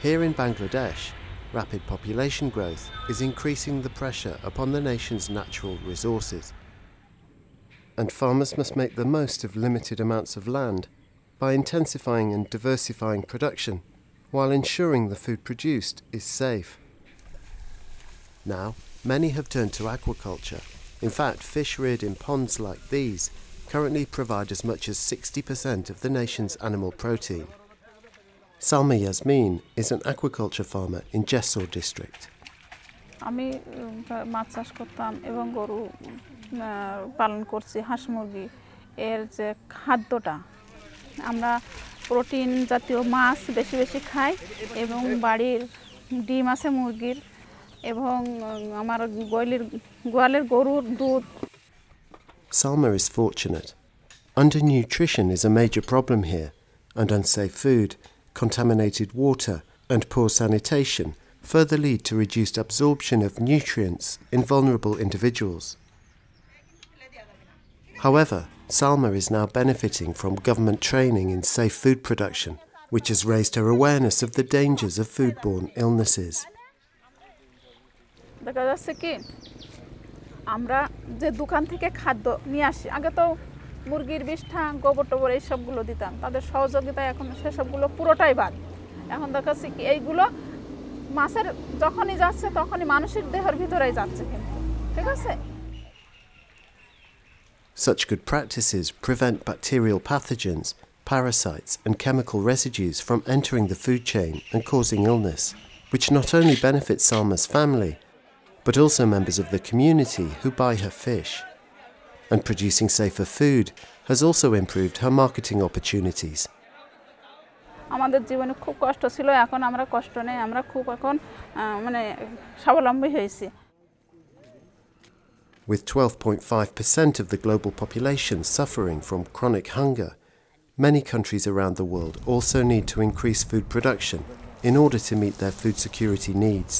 Here in Bangladesh, rapid population growth is increasing the pressure upon the nation's natural resources. And farmers must make the most of limited amounts of land by intensifying and diversifying production while ensuring the food produced is safe. Now, many have turned to aquaculture. In fact, fish reared in ponds like these currently provide as much as 60% of the nation's animal protein. Salma Yasmin is an aquaculture farmer in Jessore district. আমি মাছ চাষ করতাম এবং গরু পালন করছি হাঁস মুরগি এর যে খাদ্যটা আমরা প্রোটিন জাতীয় মাছ বেশি বেশি খাই এবং বাড়ির ডিম আছে মুরগির এবং আমার গোয়ালের গোয়ালের গরুর দুধ Salma is fortunate. Undernutrition is a major problem here, and unsafe food, contaminated water, and poor sanitation further lead to reduced absorption of nutrients in vulnerable individuals. However, Salma is now benefiting from government training in safe food production, which has raised her awareness of the dangers of foodborne illnesses. দেখা যাচ্ছে কি আমরা যে দোকান থেকে খাদ্য নিয়ে আসি আগে তো মুরগির বিষ্ঠা গোবর টোবর এইসবগুলো দিতাম তাদের সহযোগিতায় এখন সেসবগুলো পুরোটাই বাদ এখন দেখা যাচ্ছে কি এইগুলো মাছের যখনই যাচ্ছে তখনই মানুষের দেহের ভিতরেই যাচ্ছে কিন্তু ঠিক আছে Such good practices prevent bacterial pathogens, parasites, and chemical residues from entering the food chain and causing illness, which not only benefits Salma's family, but also members of the community who buy her fish. And producing safer food has also improved her marketing opportunities. আমাদের জীবনে খুব কষ্ট ছিল এখন আমরা কষ্ট নেই আমরা খুব এখন মানে স্বাবলম্বী হয়েছি With 12.5% of the global population suffering from chronic hunger, many countries around the world also need to increase food production in order to meet their food security needs.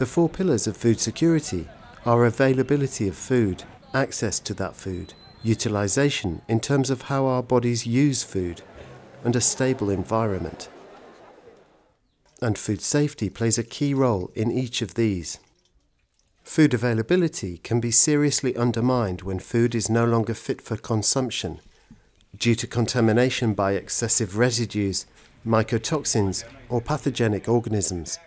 The four pillars of food security are availability of food, access to that food, utilization in terms of how our bodies use food, and a stable environment. And food safety plays a key role in each of these. Food availability can be seriously undermined when food is no longer fit for consumption due to contamination by excessive residues, mycotoxins, or pathogenic organisms.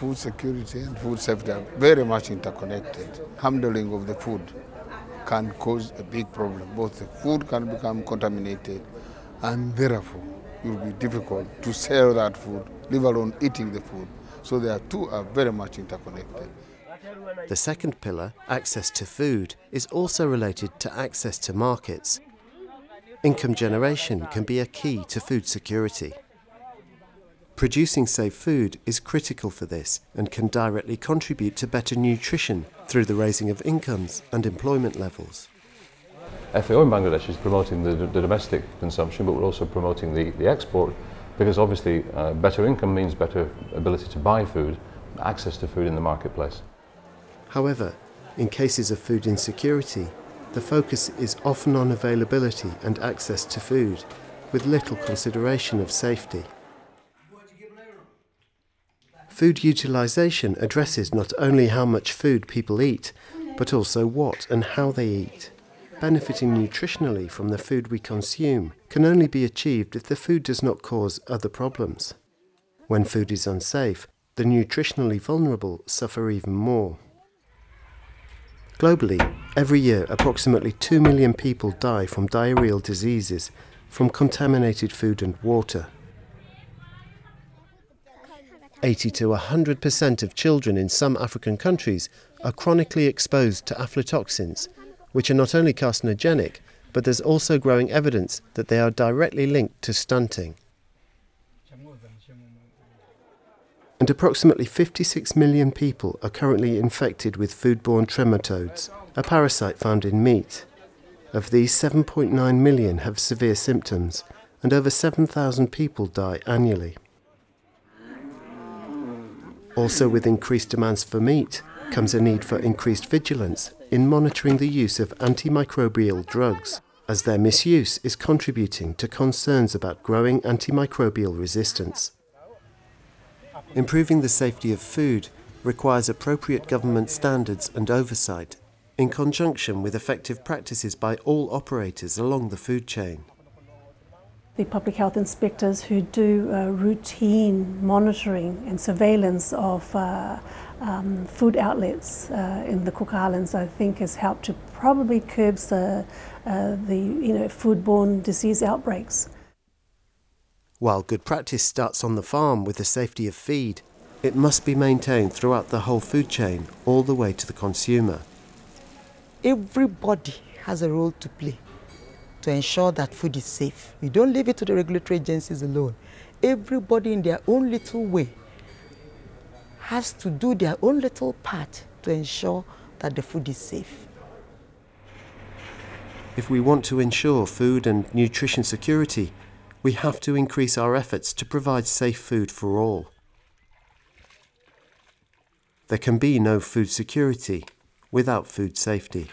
Food security and food safety are very much interconnected. Handling of the food can cause a big problem. Both the food can become contaminated and therefore it will be difficult to sell that food, leave alone eating the food. So the two are very much interconnected. The second pillar, access to food, is also related to access to markets. Income generation can be a key to food security. Producing safe food is critical for this and can directly contribute to better nutrition through the raising of incomes and employment levels. FAO in Bangladesh is promoting the, the domestic consumption, but we're also promoting the, the export because obviously uh, better income means better ability to buy food, access to food in the marketplace. However, in cases of food insecurity, the focus is often on availability and access to food, with little consideration of safety. Food utilisation addresses not only how much food people eat, but also what and how they eat. Benefiting nutritionally from the food we consume can only be achieved if the food does not cause other problems. When food is unsafe, the nutritionally vulnerable suffer even more. Globally, every year approximately 2 million people die from diarrheal diseases from contaminated food and water. 80 to 100% of children in some African countries are chronically exposed to aflatoxins, which are not only carcinogenic, but there's also growing evidence that they are directly linked to stunting. And approximately 56 million people are currently infected with foodborne trematodes, a parasite found in meat. Of these, 7.9 million have severe symptoms, and over 7,000 people die annually. Also, with increased demands for meat, comes a need for increased vigilance in monitoring the use of antimicrobial drugs, as their misuse is contributing to concerns about growing antimicrobial resistance. Improving the safety of food requires appropriate government standards and oversight in conjunction with effective practices by all operators along the food chain. The public health inspectors who do uh, routine monitoring and surveillance of uh, um, food outlets uh, in the Cook Islands, I think, has helped to probably curb the, uh, the you know, foodborne disease outbreaks. While good practice starts on the farm with the safety of feed, it must be maintained throughout the whole food chain, all the way to the consumer. Everybody has a role to play to ensure that food is safe. We don't leave it to the regulatory agencies alone. Everybody in their own little way has to do their own little part to ensure that the food is safe. If we want to ensure food and nutrition security, we have to increase our efforts to provide safe food for all. There can be no food security without food safety.